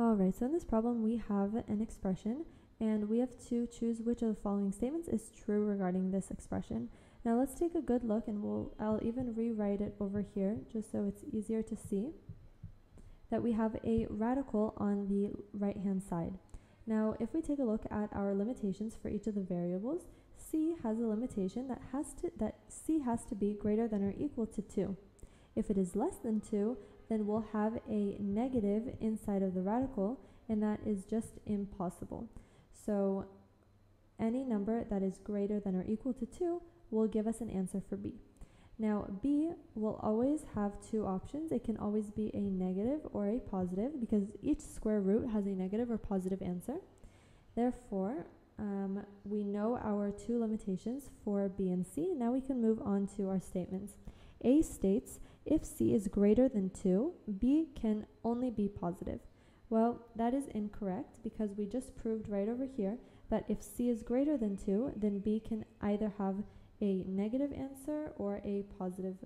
Alright, so in this problem we have an expression and we have to choose which of the following statements is true regarding this expression. Now let's take a good look and we'll I'll even rewrite it over here just so it's easier to see that we have a radical on the right hand side. Now if we take a look at our limitations for each of the variables, c has a limitation that has to that c has to be greater than or equal to 2. If it is less than 2, then we'll have a negative inside of the radical, and that is just impossible. So any number that is greater than or equal to 2 will give us an answer for b. Now, b will always have two options. It can always be a negative or a positive because each square root has a negative or positive answer. Therefore, um, we know our two limitations for b and c. Now we can move on to our statements. A states if c is greater than 2, b can only be positive. Well, that is incorrect because we just proved right over here that if c is greater than 2, then b can either have a negative answer or a positive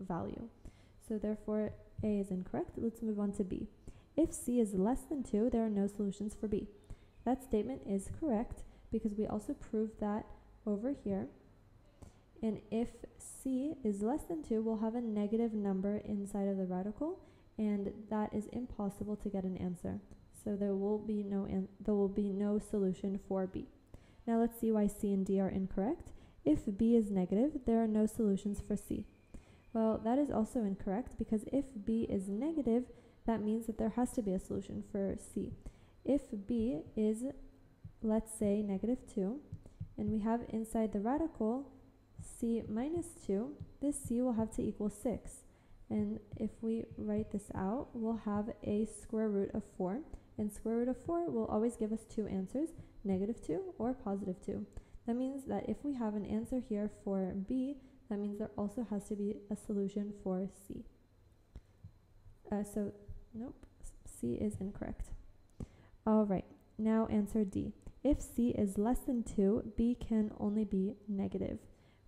value. So therefore, a is incorrect. Let's move on to b. If c is less than 2, there are no solutions for b. That statement is correct because we also proved that over here. And if c is less than 2, we'll have a negative number inside of the radical, and that is impossible to get an answer. So there will be no there will be no solution for b. Now let's see why c and d are incorrect. If b is negative, there are no solutions for c. Well, that is also incorrect because if b is negative, that means that there has to be a solution for c. If b is, let's say, negative 2, and we have inside the radical c minus 2, this c will have to equal 6. And if we write this out, we'll have a square root of 4. And square root of 4 will always give us two answers, negative 2 or positive 2. That means that if we have an answer here for b, that means there also has to be a solution for c. Uh, so, nope, c is incorrect. All right, now answer d. If c is less than 2, b can only be negative.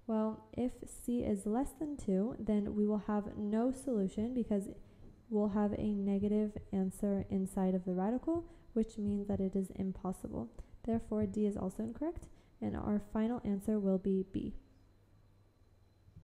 Well, if c is less than 2, then we will have no solution because we'll have a negative answer inside of the radical, which means that it is impossible. Therefore, d is also incorrect, and our final answer will be b.